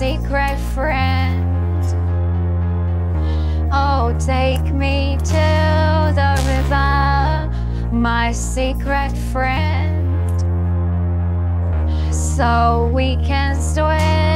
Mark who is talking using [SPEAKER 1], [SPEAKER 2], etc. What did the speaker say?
[SPEAKER 1] secret friend. Oh, take me to the river, my secret friend, so we can swim